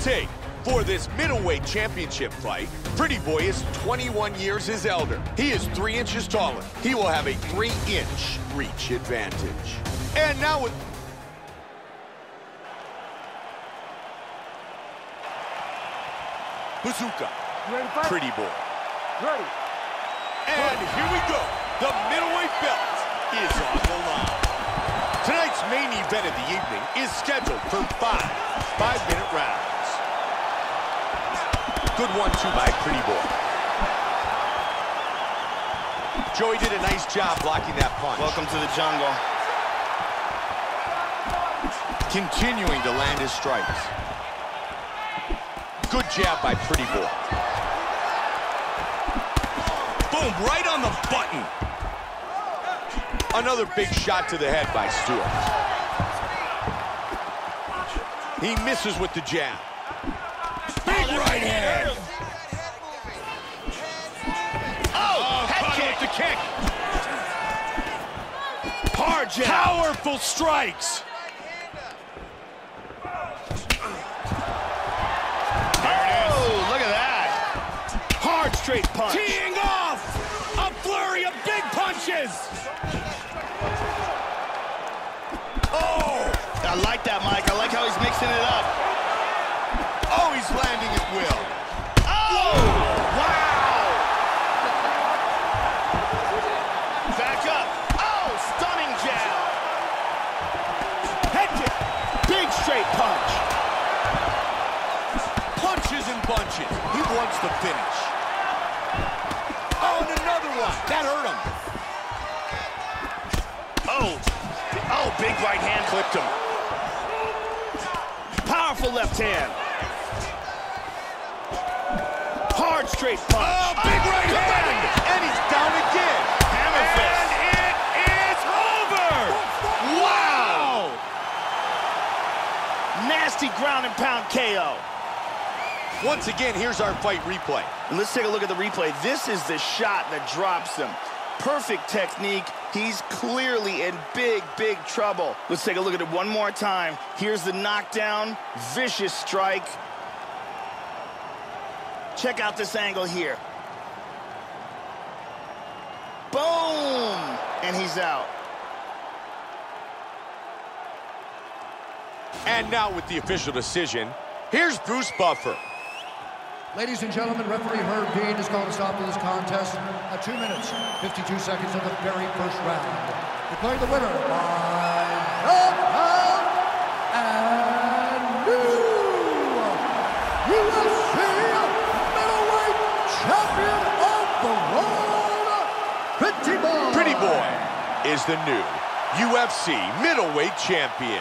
take for this middleweight championship fight. Pretty Boy is 21 years his elder. He is three inches taller. He will have a three-inch reach advantage. And now with Bazooka. Pretty Boy. Ready. And here we go. The middleweight belt is on the line. Tonight's main event of the evening is scheduled for five five-minute rounds. Good one-two by Pretty Boy. Joey did a nice job blocking that punch. Welcome to the jungle. Continuing to land his strikes. Good jab by Pretty Boy. Boom, right on the button. Another big shot to the head by Stewart. He misses with the jab. Big right hand. Kick. with the kick. Hard jab. Powerful strikes. Oh, look at that. Hard straight punch. Teeing off. A flurry of big punches. Oh. I like that, Mike. I like how he's mixing it up. Oh, he's landing at will. Oh! Wow! Back up. Oh, stunning jab. Head kick. Big straight punch. Punches. He wants the finish. Oh, and another one. That hurt him. Oh. Oh, big right hand clipped him. Powerful left hand. Hard straight punch. Oh, big right hand. And he's down again. Hammer fist. And it is over. Wow. Nasty ground and pound KO. Once again, here's our fight replay. And let's take a look at the replay. This is the shot that drops him. Perfect technique. He's clearly in big, big trouble. Let's take a look at it one more time. Here's the knockdown. Vicious strike. Check out this angle here. Boom! And he's out. And now with the official decision, here's Bruce Buffer. Ladies and gentlemen, referee Herb Dean has called a stop to this contest at 2 minutes, 52 seconds of the very first round. Declaring the winner by knockout and new UFC middleweight champion of the world, Pretty Boy. Pretty Boy is the new UFC middleweight champion.